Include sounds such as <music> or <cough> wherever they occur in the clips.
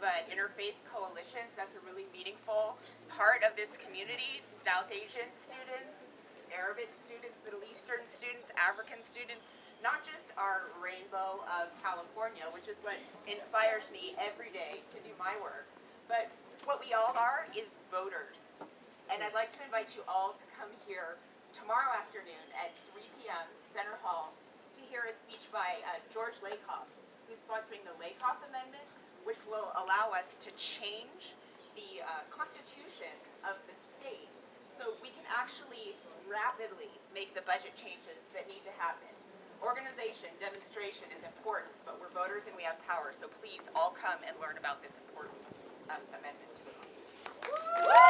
but interfaith coalitions, that's a really meaningful part of this community. South Asian students, Arabic students, Middle Eastern students, African students, not just our rainbow of California, which is what inspires me every day to do my work, but what we all are is voters. And I'd like to invite you all to come here tomorrow afternoon at 3 p.m. Center Hall to hear a speech by uh, George Lakoff, who's sponsoring the Lakoff Amendment, which will allow us to change the uh, constitution of the state so we can actually rapidly make the budget changes that need to happen. Organization, demonstration is important, but we're voters and we have power, so please all come and learn about this important um, amendment. Hi,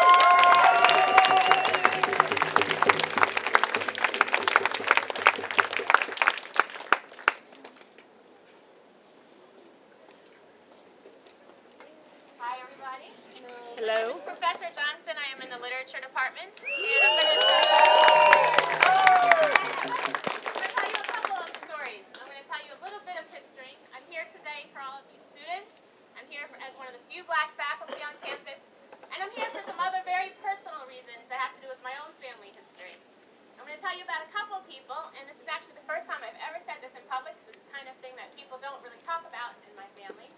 people, and this is actually the first time I've ever said this in public. This is the kind of thing that people don't really talk about in my family.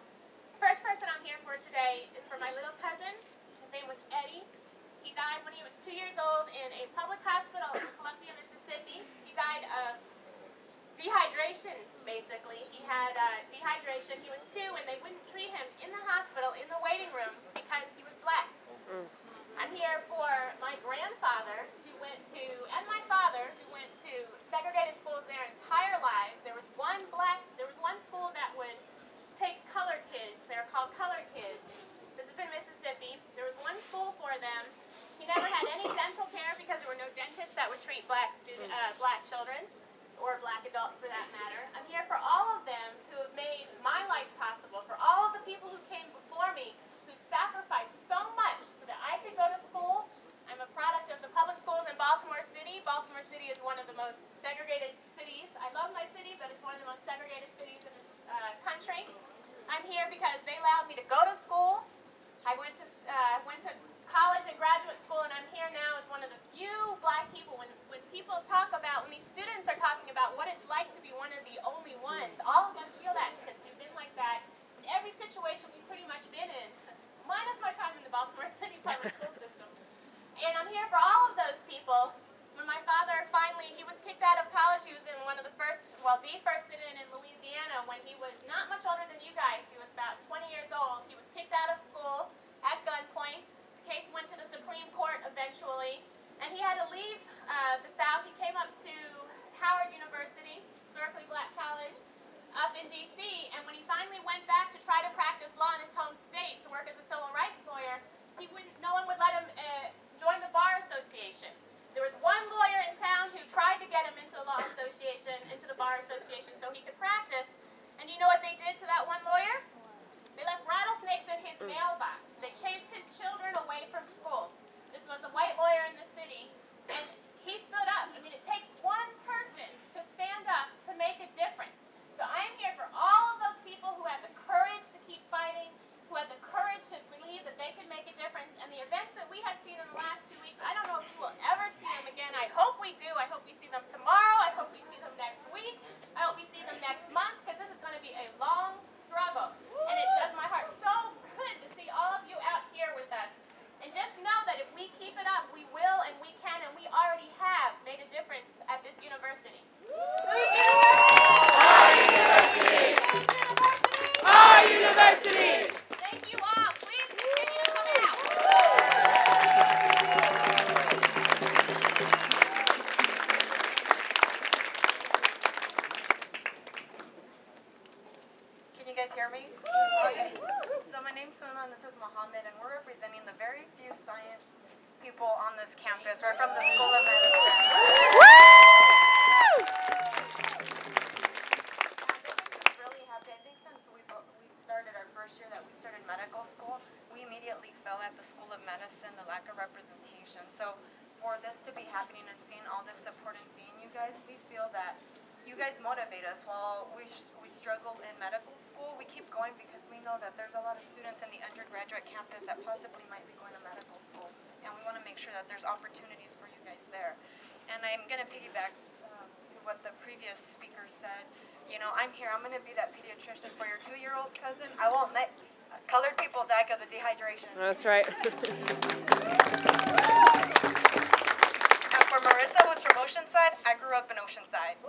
The First person I'm here for today is for my little cousin. His name was Eddie. He died when he was two years old in a public hospital in Columbia, Mississippi. He died of dehydration, basically. He had uh, dehydration. He was two, and they wouldn't treat him in the hospital, in the waiting room, because he was black. I'm here for my grandfather, who went to, and my father, who went to segregated schools their entire lives. There was one black, there was one school that would take colored kids. They're called colored kids. This is in Mississippi. There was one school for them. He never had any dental care because there were no dentists that would treat black student, uh, black children or black adults for that matter. I'm here for all of them who have made my life possible, for all of the people who came before me, who sacrificed so much so that I could go to school. I'm a product of the public schools in Baltimore City. Baltimore City is one of the most segregated cities. I love my city, but it's one of the most segregated cities in this uh, country. I'm here because they allowed me to go to school. I went to uh, went to college and graduate school, and I'm here now as one of the few black people. When when people talk about, when these students are talking about what it's like to be one of the only ones, all of them feel that because we've been like that in every situation we've pretty much been in, minus my time in the Baltimore <laughs> City public <laughs> school system. And I'm here for all of those people. When my father finally, he was kicked out of college. He was in one of the first, well, the first sit-in in Louisiana when he was not much older guys. He was about 20 years old. He was kicked out of school at gunpoint. The case went to the Supreme Court eventually, and he had to leave uh, the South. He came up to Howard University, historically black college, up in D.C. And when he finally went back to try to practice law in his home state to work as a civil rights lawyer, he wouldn't. No one would let him uh, join the bar association. There was one lawyer in town who tried to get him into the law association, into the bar association, so he could practice. And you know what they did to that one lawyer? They left rattlesnakes in his mailbox. They chased his children away from school. This was a white lawyer in the city, and he stood up. I mean, it takes one person to stand up to make a difference. So I am here for all of those people who have the courage to keep fighting, who have the courage to believe that they can make a difference. And the events that we have seen in the last two weeks, I don't know if we will ever see them again. I hope we do. I hope we see them tomorrow. I hope we see them next week. I hope we see them next month because this is going to be a long struggle. And it does my heart so good to see all of you out here with us. And just know that if we keep it up, we will and we can and we already have made a difference at this university. Our university. Thank you all. Please continue coming out. Can you guys hear me? Okay. So my name's Sunna and this is Mohammed and we're representing the very few science people on this campus. We're from the School of Medicine. This really happened. I think since we bo- we started our first year that we started medical school, we immediately fell at the School of Medicine, the lack of representation. So for this to be happening and seeing all this support and seeing you guys, we feel that you guys motivate us while we, we struggle in medical school. We keep going because we know that there's a lot of students in the undergraduate campus that possibly might be going to medical school. And we want to make sure that there's opportunities for you guys there. And I'm going to piggyback um, to what the previous speaker said. You know, I'm here, I'm going to be that pediatrician for your two-year-old cousin. I won't let colored people die because of dehydration. That's right. <laughs> And for Marissa, who's from Oceanside, I grew up in Oceanside.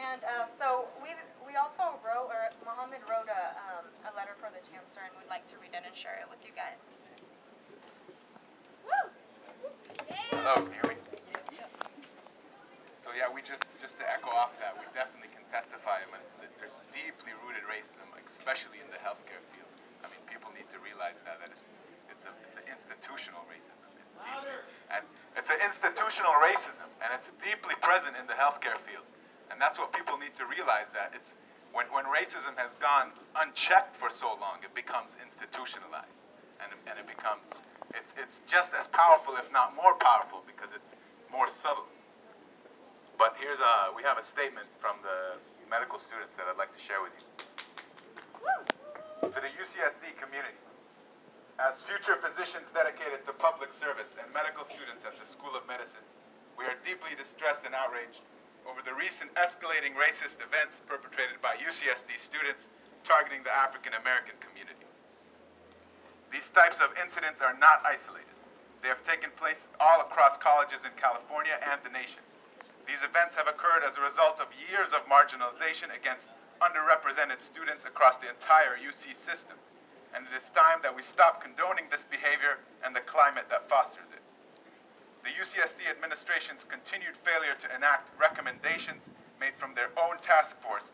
and um, so we we also wrote, or Mohammed wrote a, um, a letter for the chancellor, and we'd like to read it and share it with you guys. Hello, can you hear me? So yeah, we just, just to echo off that, we definitely can testify when it's, that there's deeply rooted racism, like, especially in the healthcare field. I mean, people need to realize that, that it's, it's a, it's an institutional racism. It's deeply, and it's an institutional racism, and it's deeply present in the healthcare field. And that's what people need to realize that it's, when, when racism has gone unchecked for so long, it becomes institutionalized. And, it- and it becomes, it's, it's just as powerful, if not more powerful, because it's more subtle. But here's a, we have a statement from the medical students that I'd like to share with you. To the UCSD community, as future physicians dedicated to public service and medical students at the School of Medicine, we are deeply distressed and outraged over the recent escalating racist events perpetrated by UCSD students targeting the African American community. These types of incidents are not isolated. They have taken place all across colleges in California and the nation. These events have occurred as a result of years of marginalization against underrepresented students across the entire UC system. And it is time that we stop condoning this behavior and the climate that fosters it. The UCSD administration's continued failure to enact recommendations made from their own task force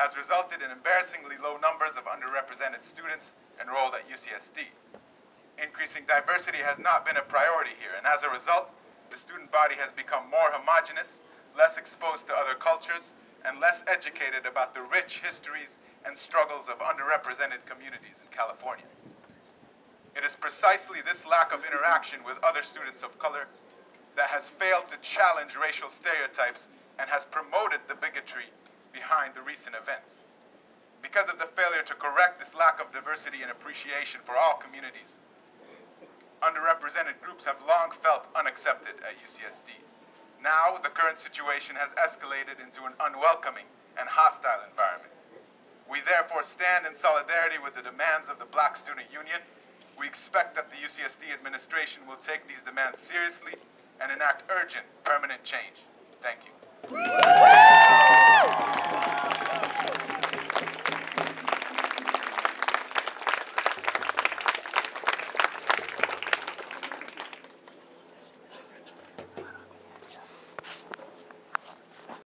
has resulted in embarrassingly low numbers of underrepresented students enrolled at UCSD. Increasing diversity has not been a priority here, and as a result, the student body has become more homogenous, less exposed to other cultures, and less educated about the rich histories and struggles of underrepresented communities in California. It is precisely this lack of interaction with other students of color that has failed to challenge racial stereotypes and has promoted the bigotry behind the recent events. Because of the failure to correct this lack of diversity and appreciation for all communities, underrepresented groups have long felt unaccepted at UCSD. Now, the current situation has escalated into an unwelcoming and hostile environment. We therefore stand in solidarity with the demands of the Black Student Union. We expect that the UCSD administration will take these demands seriously and enact urgent, permanent change. Thank you.